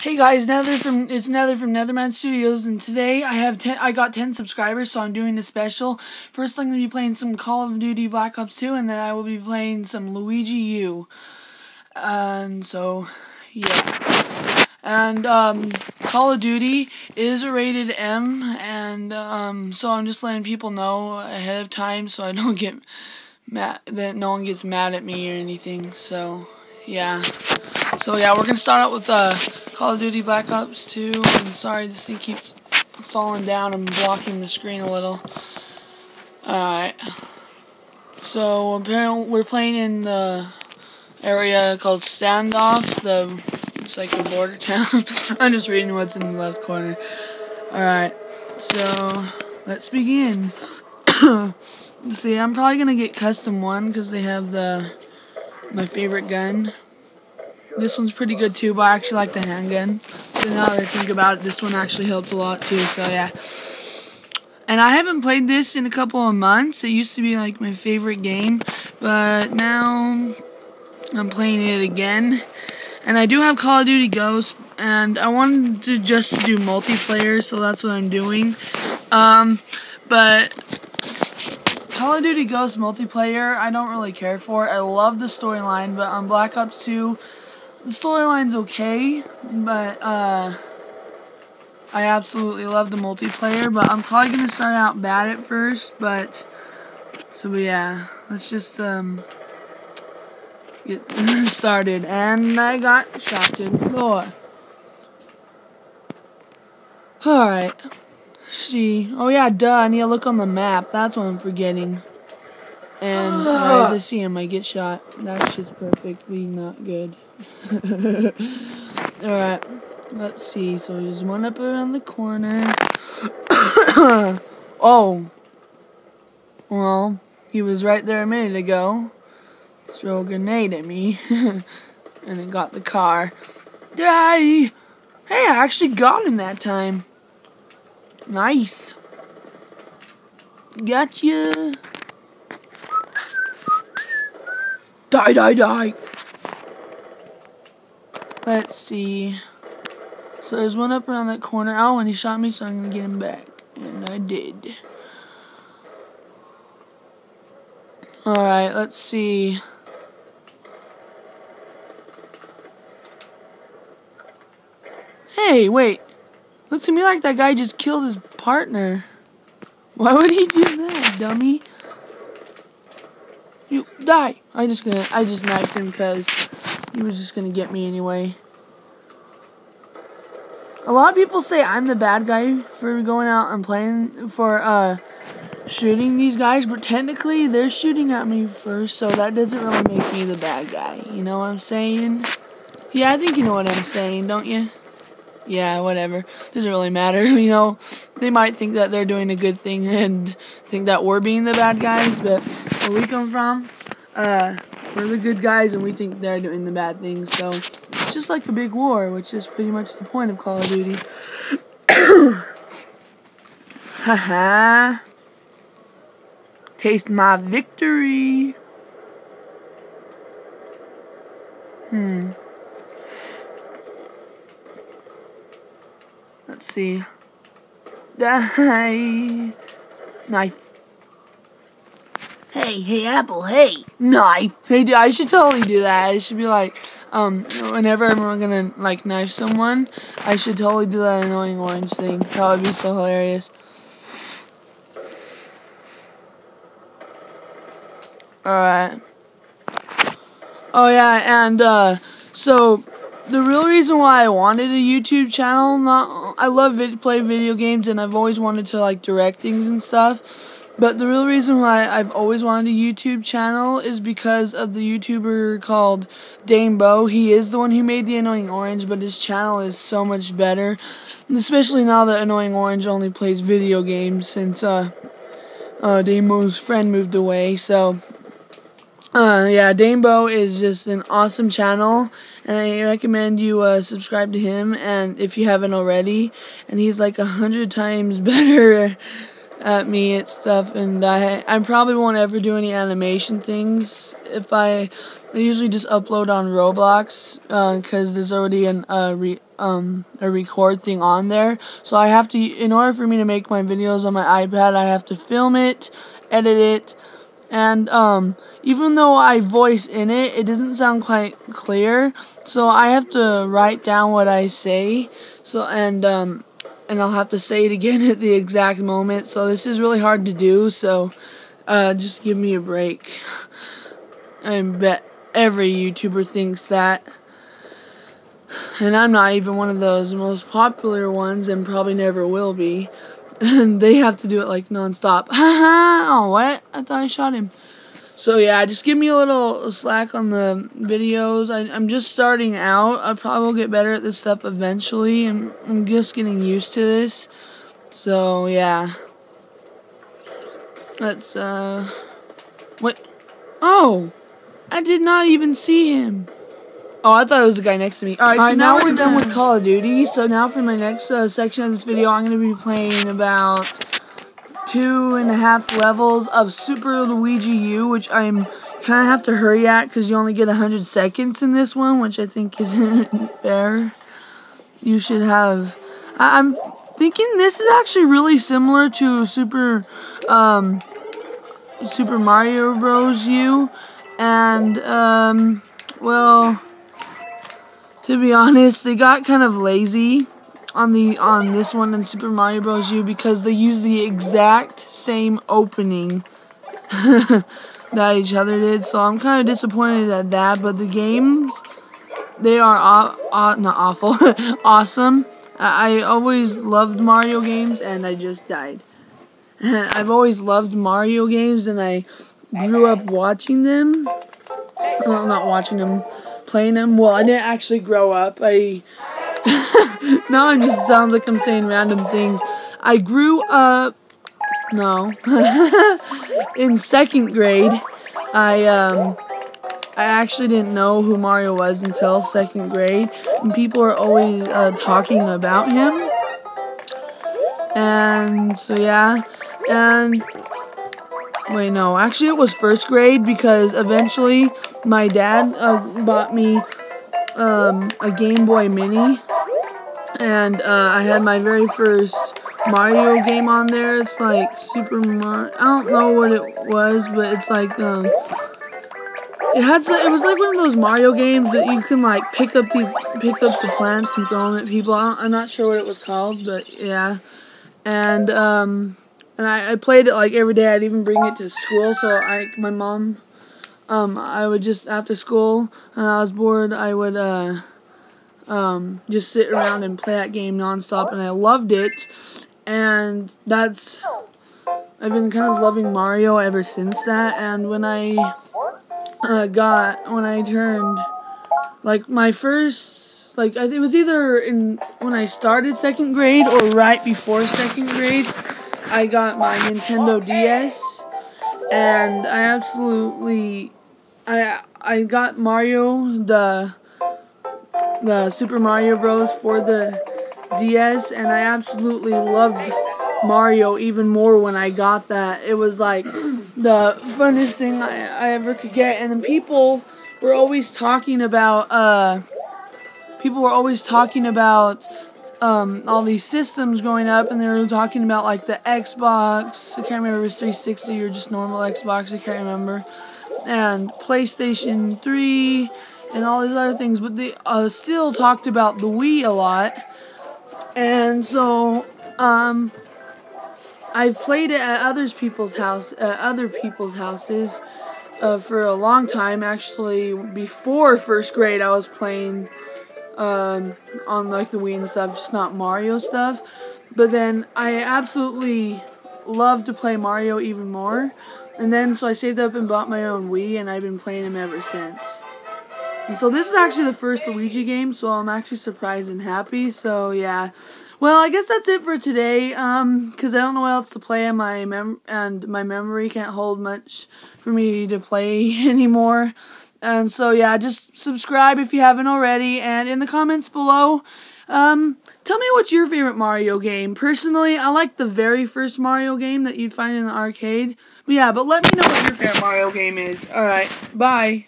Hey guys, Nether from it's Nether from Netherman Studios, and today I have ten. I got ten subscribers, so I'm doing a special. First, I'm gonna be playing some Call of Duty Black Ops 2, and then I will be playing some Luigi U. And so, yeah. And um, Call of Duty is a rated M, and um, so I'm just letting people know ahead of time, so I don't get mad that no one gets mad at me or anything. So, yeah. So yeah, we're gonna start out with uh, Call of Duty Black Ops 2. I'm sorry this thing keeps falling down and blocking the screen a little. Alright. So apparently we're playing in the area called Standoff. The it's like a border town. I'm just reading what's in the left corner. Alright. So let's begin. See, I'm probably gonna get custom one because they have the my favorite gun. This one's pretty good too, but I actually like the handgun. So now that I think about it, this one actually helps a lot too, so yeah. And I haven't played this in a couple of months. It used to be like my favorite game, but now I'm playing it again. And I do have Call of Duty Ghosts, and I wanted to just do multiplayer, so that's what I'm doing. Um, but Call of Duty Ghosts multiplayer, I don't really care for. I love the storyline, but on Black Ops 2, the storyline's okay, but uh, I absolutely love the multiplayer. But I'm probably gonna start out bad at first, but so yeah, let's just um get started. And I got shot to the door. All right. See, oh yeah, duh. I need to look on the map. That's what I'm forgetting. And uh, as I see him, I get shot. That's just perfectly not good. Alright, let's see. So there's one up around the corner. oh. Well, he was right there a minute ago. Throw a grenade at me. and it got the car. Die! Hey, I actually got him that time. Nice. Gotcha. Die, die, die. Let's see. So there's one up around that corner. Oh, and he shot me, so I'm going to get him back. And I did. Alright, let's see. Hey, wait. Look to me like that guy just killed his partner. Why would he do that, dummy? You die. I just gonna I just knifed him because he was just gonna get me anyway. A lot of people say I'm the bad guy for going out and playing for uh shooting these guys, but technically they're shooting at me first, so that doesn't really make me the bad guy. You know what I'm saying? Yeah, I think you know what I'm saying, don't you? Yeah, whatever. Doesn't really matter. You know, they might think that they're doing a good thing and think that we're being the bad guys, but where we come from, uh, we're the good guys and we think they're doing the bad things. So it's just like a big war, which is pretty much the point of Call of Duty. Haha. Taste my victory. Hmm. Let's see. Die. Knife. Hey, hey, Apple, hey, knife. Hey, I should totally do that. I should be like, um, whenever I'm gonna, like, knife someone, I should totally do that annoying orange thing. That would be so hilarious. Alright. Oh, yeah, and, uh, so, the real reason why I wanted a YouTube channel, not, I love vid play video games, and I've always wanted to, like, direct things and stuff. But the real reason why I've always wanted a YouTube channel is because of the YouTuber called DaneBoe. He is the one who made the Annoying Orange, but his channel is so much better. Especially now that Annoying Orange only plays video games since uh, uh, DaneBoe's friend moved away. So, uh, yeah, DaneBoe is just an awesome channel, and I recommend you uh, subscribe to him. And if you haven't already, and he's like a hundred times better at me at stuff, and I I probably won't ever do any animation things. If I, I usually just upload on Roblox because uh, there's already an uh, re, um a record thing on there. So I have to, in order for me to make my videos on my iPad, I have to film it, edit it, and um even though I voice in it, it doesn't sound quite clear. So I have to write down what I say. So and um and I'll have to say it again at the exact moment. So this is really hard to do. So uh, just give me a break. I bet every YouTuber thinks that. And I'm not even one of those most popular ones and probably never will be. And they have to do it like nonstop. oh, what? I thought I shot him. So yeah, just give me a little slack on the videos. I, am just starting out. I probably will get better at this stuff eventually. I'm, I'm just getting used to this. So yeah. Let's uh, what? Oh, I did not even see him. Oh, I thought it was the guy next to me. All right, so now, now we're done with Call of Duty. So now for my next uh, section of this video, I'm going to be playing about two and a half levels of Super Luigi U, which I'm kind of have to hurry at because you only get 100 seconds in this one, which I think isn't fair. You should have... I am thinking this is actually really similar to Super, um, Super Mario Bros. U, and, um, well, to be honest, they got kind of lazy on the on this one in Super Mario Bros. U because they use the exact same opening that each other did. So I'm kind of disappointed at that. But the games, they are not awful, awesome. I, I always loved Mario games, and I just died. I've always loved Mario games, and I grew up watching them. Well, not watching them, playing them. Well, I didn't actually grow up. I now it just sounds like I'm saying random things. I grew up, no, in second grade. I um, I actually didn't know who Mario was until second grade, and people are always uh, talking about him. And so yeah, and wait, no, actually it was first grade because eventually my dad uh, bought me um, a Game Boy Mini and uh, I had my very first Mario game on there. It's like Super Mario. I don't know what it was, but it's like um, it had it was like one of those Mario games that you can like pick up these pick up the plants and throw them at people. I'm not sure what it was called, but yeah, and um, and I, I played it like every day. I'd even bring it to school. So I my mom. Um, I would just after school and I was bored. I would uh, um, just sit around and play that game nonstop, and I loved it. And that's I've been kind of loving Mario ever since that. And when I uh, got when I turned like my first like it was either in when I started second grade or right before second grade, I got my Nintendo DS, and I absolutely I I got Mario the the Super Mario Bros. for the DS, and I absolutely loved Mario even more when I got that. It was like the funnest thing I, I ever could get, and then people were always talking about, uh, people were always talking about um, all these systems going up, and they were talking about like the Xbox. I can't remember if it was 360 or just normal Xbox. I can't remember. And PlayStation 3 and all these other things, but they uh, still talked about the Wii a lot. And so, um, I've played it at others people's house, at other people's houses, uh, for a long time. Actually, before first grade, I was playing um, on like the Wii and stuff, just not Mario stuff. But then I absolutely love to play Mario even more. And then so I saved up and bought my own Wii, and I've been playing him ever since. And so this is actually the first Luigi game, so I'm actually surprised and happy. So yeah, well I guess that's it for today. Um, cause I don't know what else to play, and my mem and my memory can't hold much for me to play anymore. And so yeah, just subscribe if you haven't already, and in the comments below, Um, tell me what's your favorite Mario game. Personally, I like the very first Mario game that you'd find in the arcade. But yeah, but let me know what your favorite Mario game is. Alright, bye.